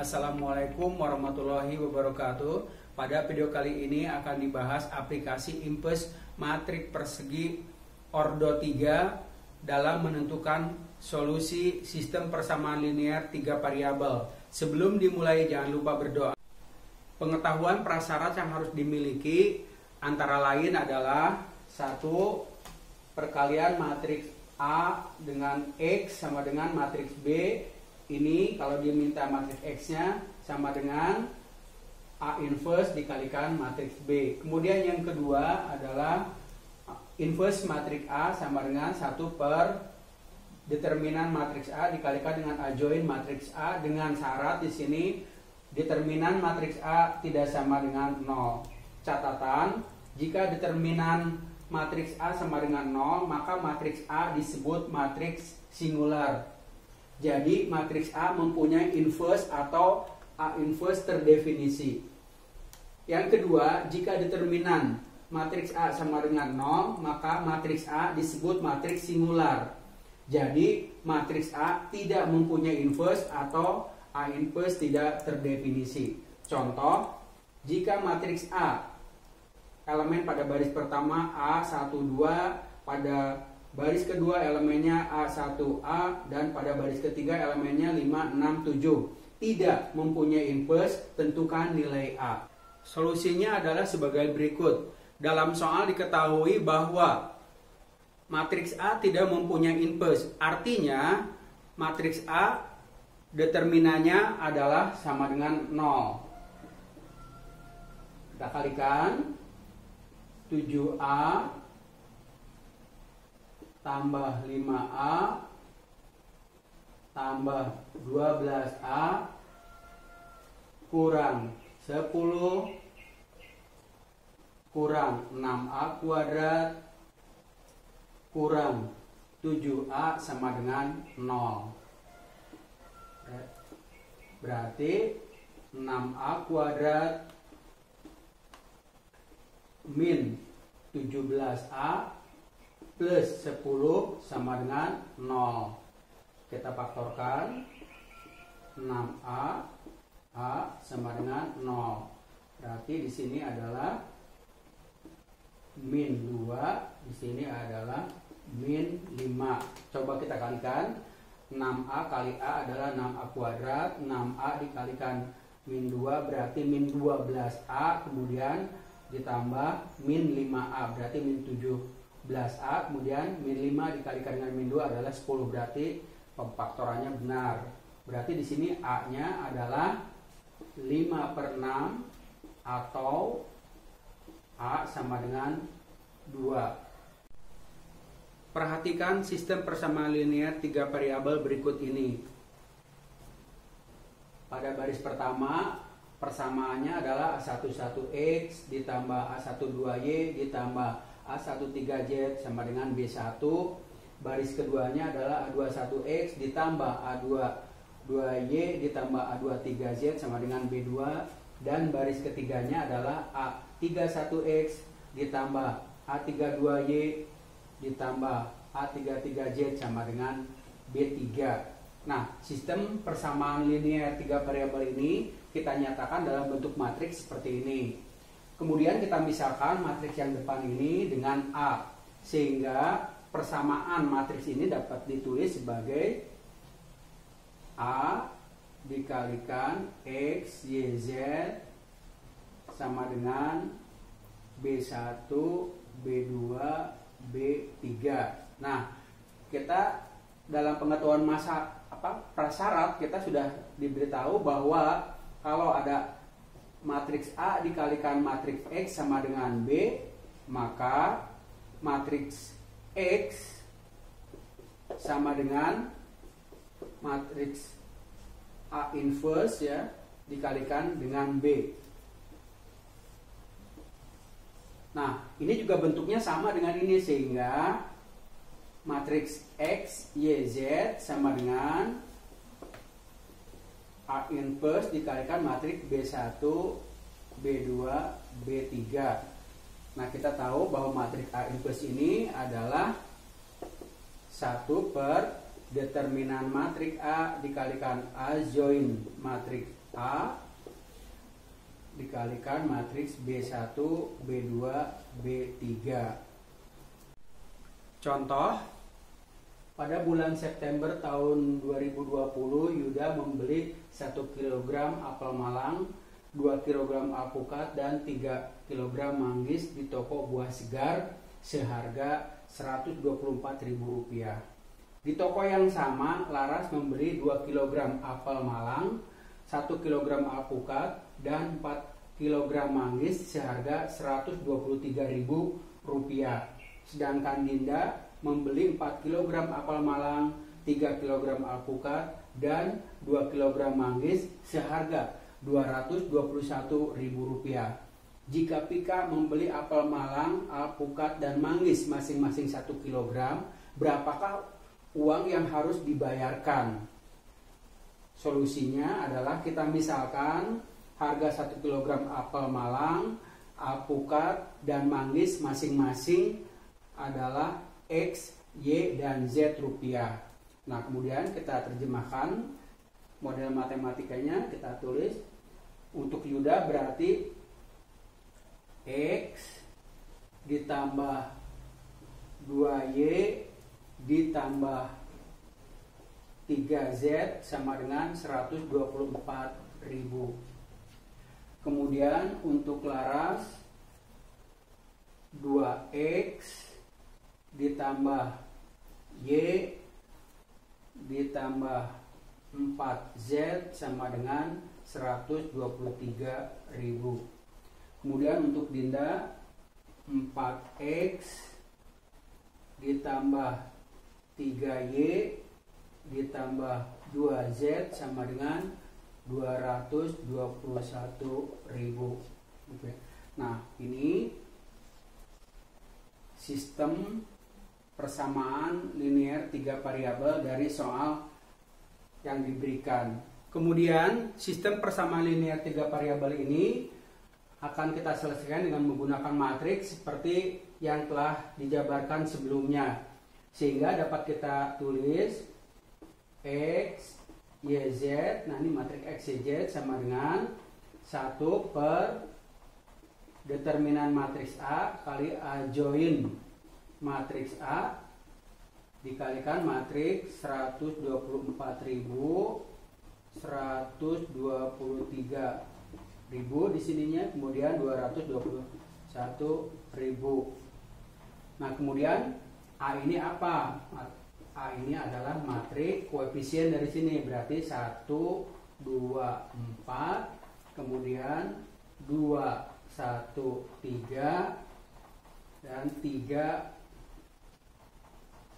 Assalamualaikum warahmatullahi wabarakatuh. Pada video kali ini akan dibahas aplikasi Impes matrik persegi Ordo 3 dalam menentukan solusi sistem persamaan linear tiga variabel. Sebelum dimulai jangan lupa berdoa. Pengetahuan prasyarat yang harus dimiliki antara lain adalah satu perkalian matriks A dengan X sama dengan matriks B ini kalau dia minta matriks X-nya sama dengan A inverse dikalikan matriks B. Kemudian yang kedua adalah inverse matriks A sama dengan 1 per determinan matriks A dikalikan dengan adjoint matriks A dengan syarat di sini determinan matriks A tidak sama dengan 0. Catatan, jika determinan matriks A sama dengan 0, maka matriks A disebut matriks singular. Jadi matriks A mempunyai inverse atau A inverse terdefinisi. Yang kedua, jika determinan matriks A sama dengan 0, maka matriks A disebut matriks singular. Jadi matriks A tidak mempunyai inverse atau A inverse tidak terdefinisi. Contoh, jika matriks A elemen pada baris pertama A12 pada Baris kedua elemennya A1A dan pada baris ketiga elemennya 5, 6, 7. Tidak mempunyai inverse, tentukan nilai A. Solusinya adalah sebagai berikut. Dalam soal diketahui bahwa matriks A tidak mempunyai inverse. Artinya matriks A determinannya adalah sama dengan 0. Kita kalikan 7A tambah 5A tambah 12A kurang 10 kurang 6A kuadrat kurang 7A sama dengan 0 berarti 6A kuadrat min 17A plus 10 sama dengan 0 kita faktorkan 6A A sama dengan 0 berarti di sini adalah min 2 di sini adalah min 5 coba kita kalikan. 6A kali A adalah 6A kuadrat. 6A dikalikan min 2 berarti min 12A kemudian ditambah min 5A berarti min 7 11A kemudian min 5 dikalikan dengan min 2 adalah 10 berarti pemfaktorannya benar. Berarti di sini A nya adalah 5 per 6 atau A sama dengan 2 perhatikan sistem persamaan linear tiga variabel berikut ini. Pada baris pertama persamaannya adalah A11X ditambah A12Y ditambah A13Z sama dengan B1 baris keduanya adalah A21X ditambah A22Y ditambah A23Z sama dengan B2 dan baris ketiganya adalah A31X ditambah A32Y ditambah A33Z sama dengan B3 nah sistem persamaan linear tiga variabel ini kita nyatakan dalam bentuk matriks seperti ini Kemudian kita misalkan matriks yang depan ini dengan A. Sehingga persamaan matriks ini dapat ditulis sebagai A dikalikan X, Y, Z sama dengan B1, B2, B3. Nah, kita dalam pengetahuan masa apa prasyarat kita sudah diberitahu bahwa kalau ada matriks A dikalikan matriks X sama dengan B, maka matriks X sama dengan matriks A inverse ya dikalikan dengan B. Nah, ini juga bentuknya sama dengan ini sehingga matriks X, Y, Z sama dengan A inverse dikalikan matriks B1, B2, B3. Nah, kita tahu bahwa matriks A inverse ini adalah 1 per determinan matriks A dikalikan A join matriks A dikalikan matriks B1, B2, B3. Contoh, pada bulan September tahun 2020 Yuda membeli 1 kg apel malang, 2 kg alpukat dan 3 kg manggis di toko buah segar seharga Rp124.000. Di toko yang sama, Laras membeli 2 kg apel malang, 1 kg alpukat, dan 4 kg manggis seharga Rp123.000. Sedangkan Dinda membeli 4 kg apel malang, 3 kg alpukat, dan 2 kg manggis seharga Rp221.000. Jika Pika membeli apel malang, alpukat, dan manggis masing-masing 1 kg, berapakah uang yang harus dibayarkan. Solusinya adalah kita misalkan harga 1 kg apel malang, alpukat, dan manggis masing-masing adalah X, Y, dan Z rupiah. Nah, kemudian kita terjemahkan model matematikanya, kita tulis untuk Yuda berarti X ditambah 2Y ditambah 3Z sama dengan 124.000. Kemudian untuk laras 2X ditambah Y ditambah 4Z sama dengan 123.000. Kemudian untuk Dinda 4X ditambah 3Y ditambah 2Z sama dengan 221.000 Oke. Nah ini sistem persamaan linear tiga variabel dari soal yang diberikan. Kemudian sistem persamaan linear tiga variabel ini akan kita selesaikan dengan menggunakan matriks seperti yang telah dijabarkan sebelumnya. Sehingga dapat kita tulis X, Y, Z. Nah ini matriks X, Y, Z sama dengan 1 per determinan matriks A kali A join matriks A dikalikan matriks 124.000 123 ribu di sininya kemudian 221 ribu. Nah kemudian A ini apa? A ini adalah matrik koefisien dari sini. Berarti 1 2 4 kemudian 2 1 3 dan 3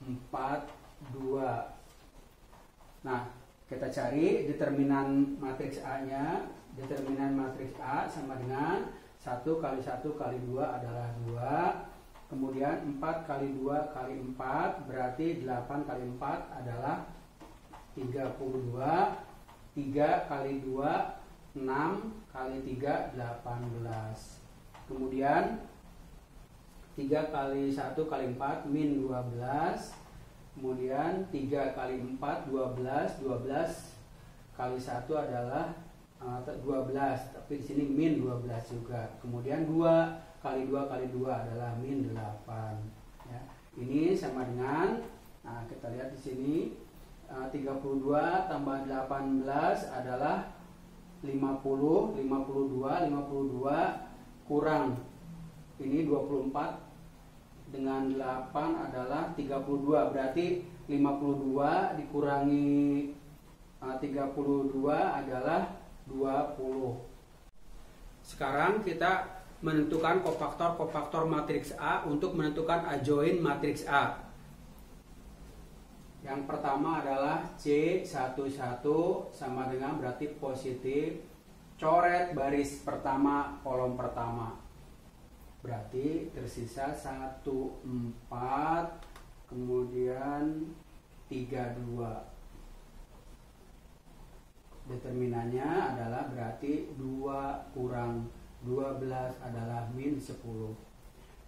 4 2 Nah, kita cari determinan matriks A-nya. Determinan matriks A sama dengan 1 kali 1 kali 2 adalah 2 Kemudian 4 kali 2 kali 4 berarti 8 kali 4 adalah 32. 3 kali 2 6 kali 3 18. Kemudian 3 kali 1 kali 4 min 12. Kemudian 3 kali 4 12. 12 kali 1 adalah 12 eh, tapi di sini min 12 juga. Kemudian 2 kali 2 kali 2 adalah min 8 ya. ini sama dengan nah kita lihat di sini uh, 32 tambah 18 adalah 50 52 52 kurang ini 24 dengan 8 adalah 32 berarti 52 dikurangi uh, 32 adalah 20 sekarang kita menentukan kofaktor-kofaktor matriks A untuk menentukan adjoin matriks A. Yang pertama adalah C11 sama dengan berarti positif. Coret baris pertama kolom pertama. Berarti tersisa 1 4 kemudian 3 2. Determinannya adalah berarti 2 kurang 12 adalah min 10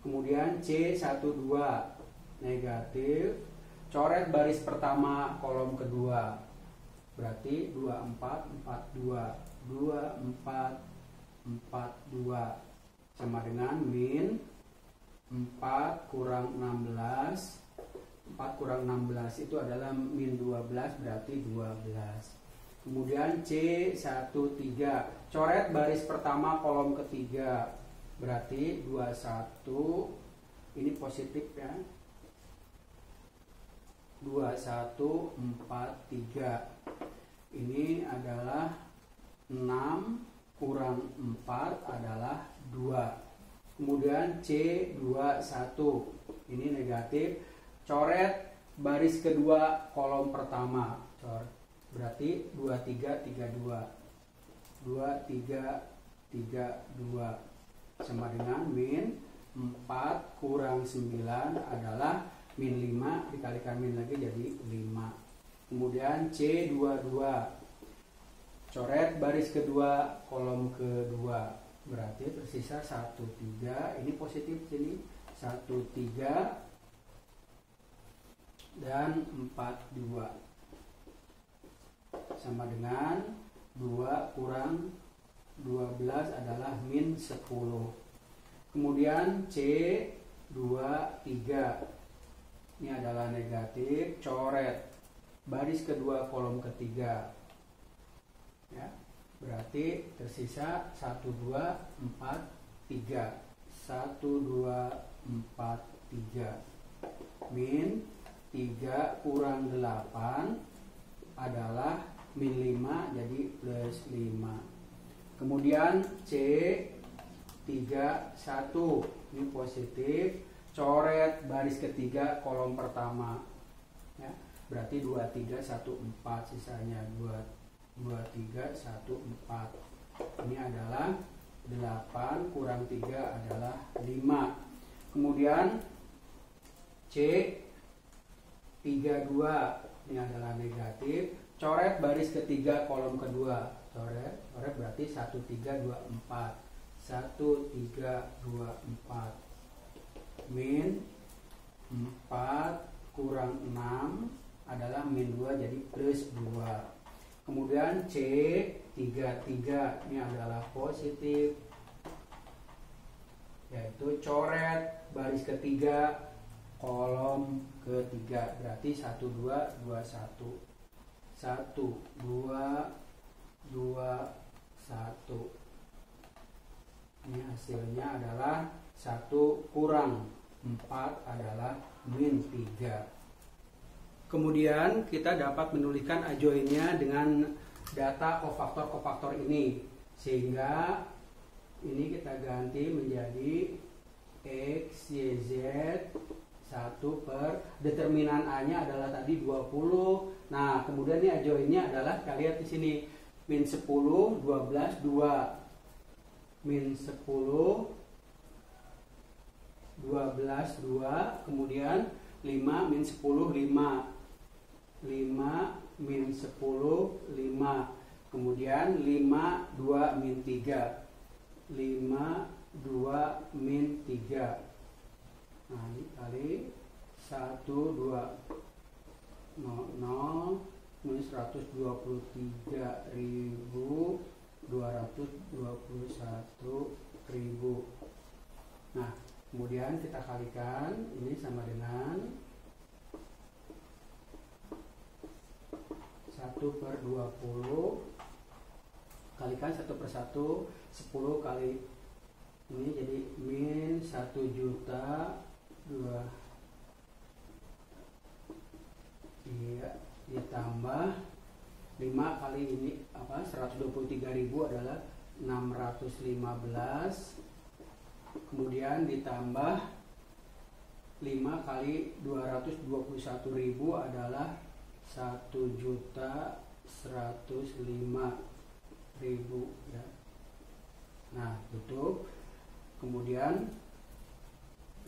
kemudian C12 negatif. Coret baris pertama kolom kedua. Berarti 24 42 2442 sama dengan min 4 kurang 16 4 kurang 16 itu adalah min 12 berarti 12 kemudian C13 coret baris pertama kolom ketiga. Berarti 21 ini positif ya. 2143 ini adalah 6 kurang 4 adalah 2 kemudian C21 ini negatif. Coret baris kedua kolom pertama. Cor. Berarti 2332 2332 sama dengan min 4 kurang 9 adalah min 5 dikalikan min lagi jadi 5 kemudian C22 coret baris kedua kolom kedua berarti tersisa 1 3 ini positif sini. 1 3 dan 4 2 sama dengan 2 kurang 12 adalah min 10 kemudian C 2 3 ini adalah negatif coret. Baris kedua kolom ketiga. Ya berarti tersisa 1 2 4 3 1 2 4 3 min 3 kurang 8 adalah min 5 jadi plus 5 kemudian C 3 1 ini positif. Coret baris ketiga kolom pertama. Ya berarti 2 3 1 4 sisanya 2 2 3 1 4 ini adalah 8 kurang 3 adalah 5 kemudian C 32 ini adalah negatif. Coret baris ketiga kolom kedua. Coret coret berarti 1 3 2 4 1 3 2 4 min 4 kurang 6 adalah min 2 jadi plus 2 kemudian C 33 ini adalah positif. Yaitu coret baris ketiga kolom ketiga. Berarti 1 2 2 1 1 2 2 1 ini hasilnya adalah 1 kurang. 4 adalah min 3 kemudian kita dapat menuliskan ajoinnya dengan data kofaktor-kofaktor ini. Sehingga ini kita ganti menjadi X, Y, Z 1 per determinan A nya adalah tadi 20 nah kemudian ini ajoinnya adalah kita lihat di sini min 10 12 2 min 10 12 2 kemudian 5 min 10 5 5 min 10 5 kemudian 5 2 min 3 5 2 min 3 nah ini kali 1 2 0 0 min 123 ribu 221 ribu. Nah kemudian kita kalikan ini sama dengan 1 per 20 kalikan 1 per 1 10 kali ini jadi min 1 juta 2 iya ditambah 5 kali ini apa 123.000 adalah 615 kemudian ditambah 5 kali 221.000 adalah 1 juta 105 ribu ya. Nah tutup. Kemudian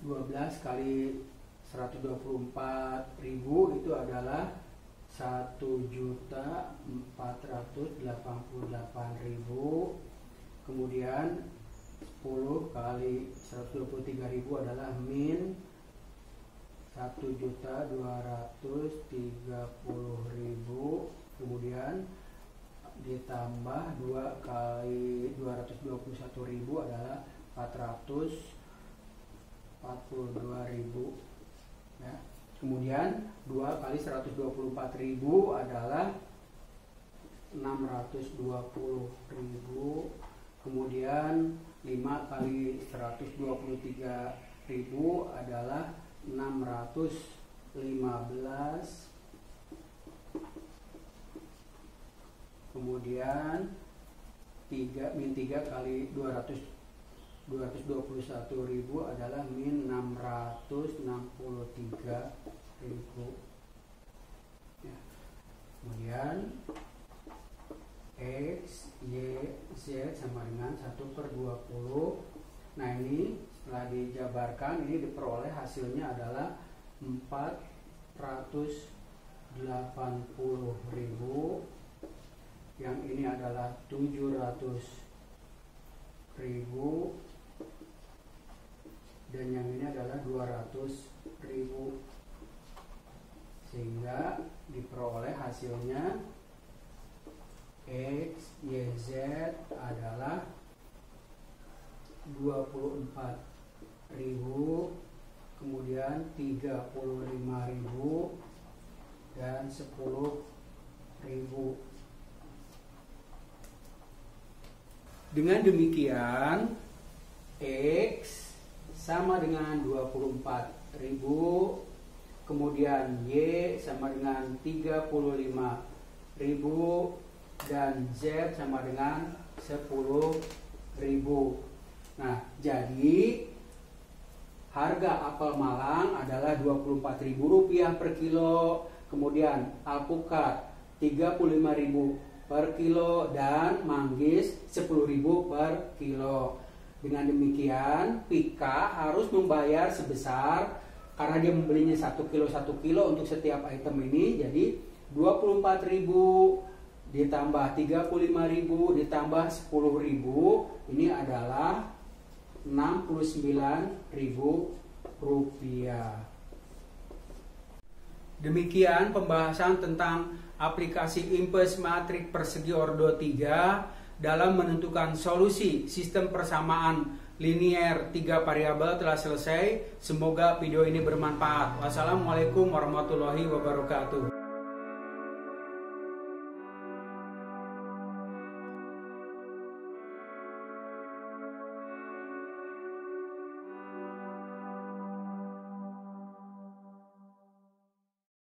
12 kali 124 ribu itu adalah 1 juta 488 ribu. Kemudian 10 kali 123 ribu adalah min 1 juta 230 ribu kemudian ditambah 2 kali 221.000 adalah 442.000 ya. Kemudian 2 kali 124.000 adalah 620.000 kemudian 5 kali 123.000 adalah 615 kemudian 3 min 3 kali 200 221.000 adalah min 663.000 ya. kemudian X, Y, Z sama dengan 1 per 20 nah ini setelah dijabarkan ini diperoleh hasilnya adalah 480.000 yang ini adalah 700 ribu. Dan yang ini adalah 200 ribu. Sehingga diperoleh hasilnya X, Y, Z adalah 24 ribu kemudian 35 ribu dan 10 ribu. Dengan demikian X sama dengan 24.000 kemudian Y sama dengan 35.000 dan Z sama dengan 10.000 nah jadi harga apel malang adalah Rp24.000 per kilo. Kemudian alpukat 35.000 per kilo. Dan manggis 10.000 per kilo. Dengan demikian, Pika harus membayar sebesar karena dia membelinya satu kilo satu kilo untuk setiap item ini, jadi 24.000 ditambah 35.000 ditambah 10.000 ini adalah 69.000 rupiah. Demikian pembahasan tentang aplikasi Impes Matrik Persegi Ordo 3 dalam menentukan solusi sistem persamaan linier tiga variabel telah selesai. Semoga video ini bermanfaat. Wassalamualaikum warahmatullahi wabarakatuh.